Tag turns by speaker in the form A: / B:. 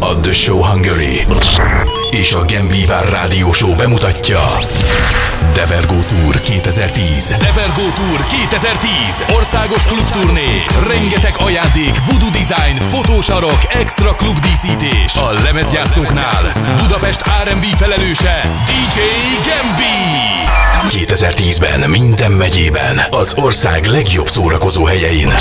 A: A The Show Hungary és a Gembi Rádió Show bemutatja Devergo Tour 2010 Devergo Tour 2010 Országos klubturné. Rengeteg ajándék, voodoo design, fotósarok, extra klubdíszítés. A lemezjátszóknál Budapest R&B felelőse DJ Gembi. 2010-ben minden megyében az ország legjobb szórakozó helyein.